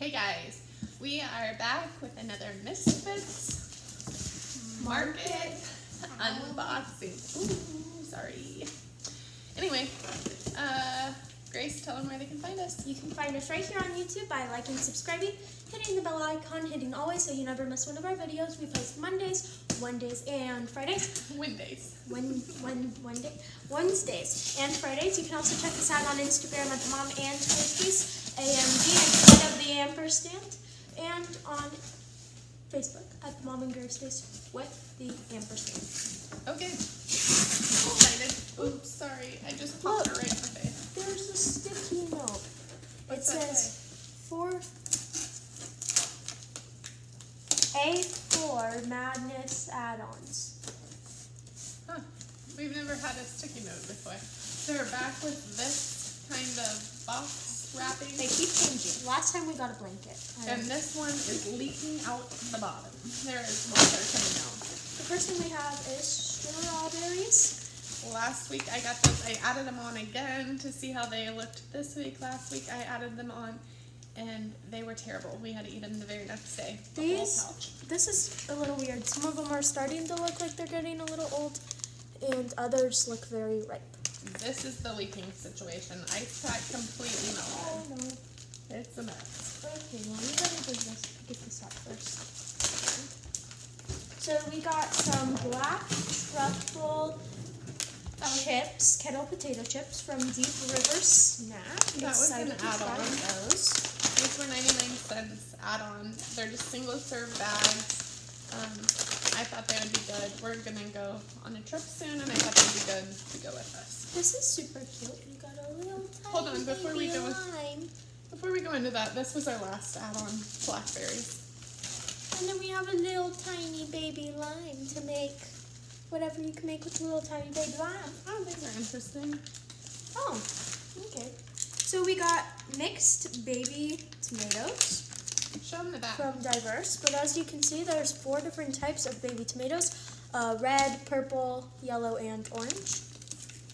Hey guys, we are back with another Misfits Market unboxing. Ooh, sorry. Anyway, uh, Grace, tell them where they can find us. You can find us right here on YouTube by liking, subscribing, hitting the bell icon, hitting always so you never miss one of our videos. We post Mondays, Wednesdays, and Fridays. Wednesdays. When, when, Wednesday, Wednesdays and Fridays. You can also check us out on Instagram at the Mom and Twisties, AMG instead of the ampersand, and on Facebook at the Mom and Girlsties with the ampersand. Okay. Excited. Oops, sorry. I just popped oh. it right in the face. There's a sticky note. It What's that says for A4 Madness add-ons. Huh. We've never had a sticky note before. So we're back with this kind of box wrapping. They keep changing. Last time we got a blanket. I And this one is leaking out the bottom. There is water coming out. the first thing we have is strawberries. Last week I got those. I added them on again to see how they looked this week. Last week I added them on and they were terrible. We had to eat them the very next day. The whole These- pouch. This is a little weird. Some of them are starting to look like they're getting a little old, and others look very ripe. This is the leaking situation. Ice pack completely Oh melted. no. It's a mess. Okay, well, we do this, get this out first. So we got some black truffle chips, kettle potato chips from Deep River Snack. That was an Excited to try add-on. These were 99 cents add-on. They're just single serve bags. Um, I thought they would be good. We're gonna go on a trip soon, and I thought they'd be good to go with us. This is super cute. We got a little tiny Hold on, before we baby go- lime. Before we go into that, this was our last add-on, blackberries. And then we have a little tiny baby lime to make whatever you can make with a little tiny baby lime. Oh, these are interesting. Oh, okay. So we got mixed baby tomatoes Show them the back. from Diverse, but as you can see, there's four different types of baby tomatoes: uh, red, purple, yellow, and orange.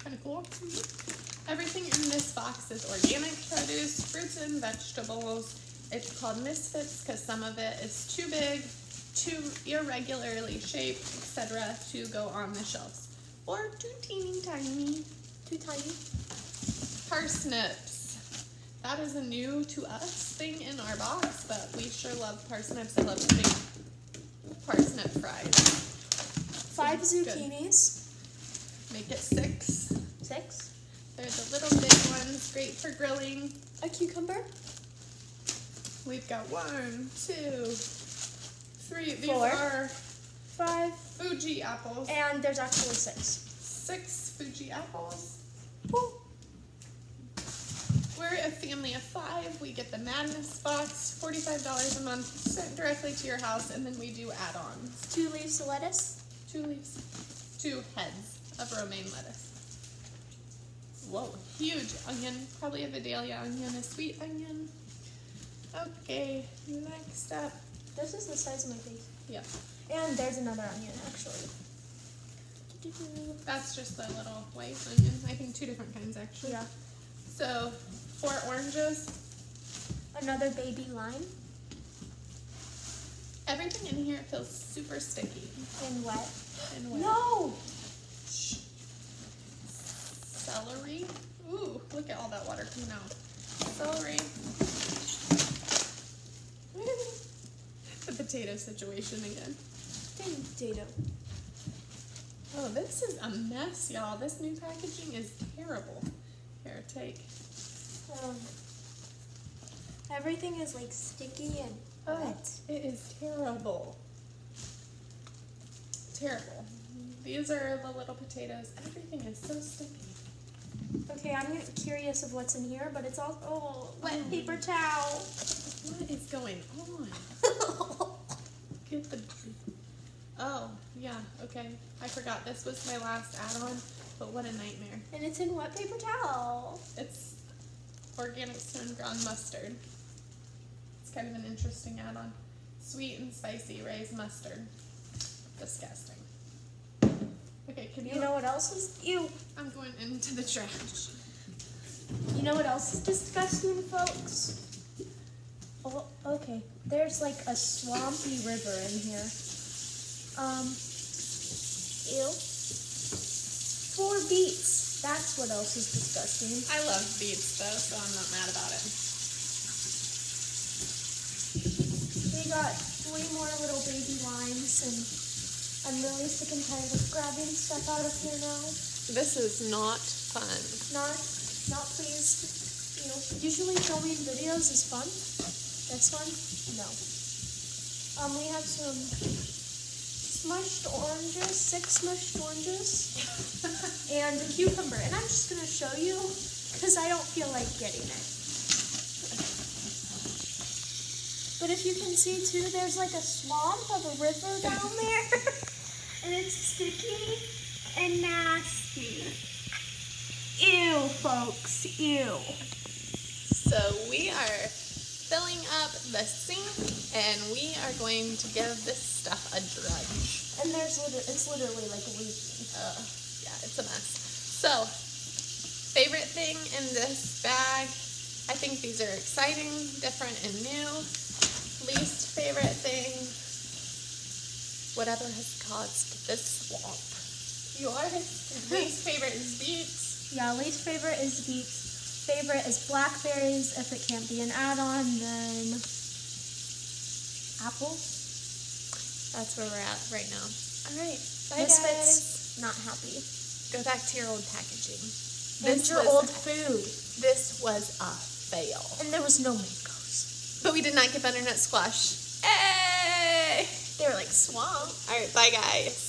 Kind of cool. Everything in this box is organic produce, fruits and vegetables. It's called Misfits because some of it is too big, too irregularly shaped, etc., to go on the shelves, or too teeny tiny. Too tiny. Parsnips. That is a new to us thing in our box, but we sure love parsnips. I love putting parsnip fries. Five Good. zucchinis. Make it six. Six. They're the little big ones, great for grilling. A cucumber. We've got one, two, three. These Four. are Five. Fuji apples. And there's actually six. Six Fuji apples. Woo. We're a family of five. We get the Madness box, $45 a month, sent directly to your house, and then we do add-ons. Two leaves of lettuce. Two leaves, two heads of romaine lettuce. Whoa, huge onion, probably a Vidalia onion, a sweet onion. Okay, next up. This is the size of my face. Yeah, And there's another onion actually. that's just the little white onion. I think two different kinds actually. Yeah. So, four oranges. Another baby lime Everything in here feels super sticky and wet. and wet. No! Shh. Celery. Ooh, look at all that water coming out. Celery. the potato situation again. Potato. Oh, this is a mess, y'all. This new packaging is terrible. Here, take. Um, everything is like sticky and Oh, wet. it is terrible. Terrible. These are the little potatoes. Everything is so sticky. Okay, I'm curious of what's in here, but it's all oh wet Mm. paper towel. What is going on? Get the. Oh, yeah, okay. I forgot this was my last add on, but what a nightmare. and it's in wet paper towel. It's organic stone ground mustard. It's kind of an interesting add on. Sweet and spicy raised mustard. Disgusting. Okay, can you? You know what else is ew? I'm going into the trash. You know what else is disgusting, folks? Oh, okay. There's like a swampy river in here. Um, ew. Four beets. That's what else is disgusting. I love beets though, so I'm not mad about it. We got three more little baby limes, and I'm really sick and tired of grabbing stuff out of here now. This is not fun. Not, not pleased. You know, usually filming videos is fun. This one, no. Um, we have some smushed oranges, six smushed oranges, and a cucumber. And I'm just gonna show you because I don't feel like getting it. But if you can see too, there's like a swamp of a river down there, and it's sticky and nasty. Ew, folks, ew. So we are filling up the sink and we are going to give this a drudge. And there's liter- it's literally like leaking. Uh, yeah, it's a mess. So, favorite thing in this bag, I think these are exciting, different, and new. Least favorite thing, whatever has caused this swamp. Yours? Least favorite is beets. Yeah, least favorite is beets. Favorite is blackberries. If it can't be an add-on, then apples. That's where we're at right now. All right, bye Misfits, not happy. Go back to your old packaging. And This your old food. This was a fail. And there was no mangoes. But we did not get butternut squash. Hey! They were like swamp. All right, bye guys.